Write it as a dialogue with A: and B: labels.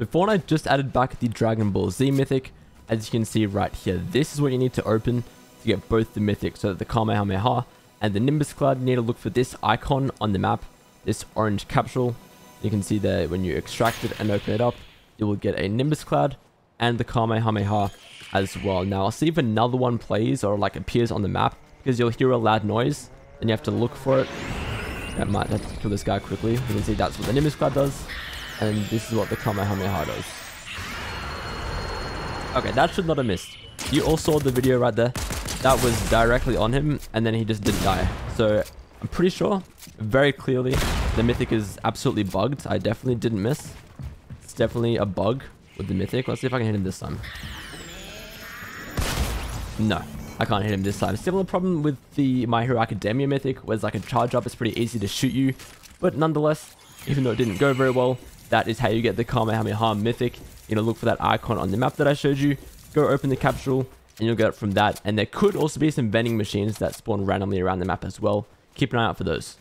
A: So Fortnite just added back the Dragon Ball Z Mythic. As you can see right here, this is what you need to open to get both the Mythic. So that the Kamehameha and the Nimbus Cloud, you need to look for this icon on the map, this orange capsule. You can see that when you extract it and open it up, you will get a Nimbus Cloud and the Kamehameha as well. Now, I'll see if another one plays or like appears on the map because you'll hear a loud noise and you have to look for it. I might have to kill this guy quickly. You can see that's what the Nimbus Cloud does. And this is what the Kamehameha does. Okay, that should not have missed. You all saw the video right there. That was directly on him, and then he just didn't die. So, I'm pretty sure, very clearly, the Mythic is absolutely bugged. I definitely didn't miss. It's definitely a bug with the Mythic. Let's see if I can hit him this time. No, I can't hit him this time. Similar problem with the My Hero Academia Mythic, where it's like a charge up, it's pretty easy to shoot you. But nonetheless, even though it didn't go very well, that is how you get the Kamehameha Mythic. You know, look for that icon on the map that I showed you. Go open the capsule, and you'll get it from that. And there could also be some vending machines that spawn randomly around the map as well. Keep an eye out for those.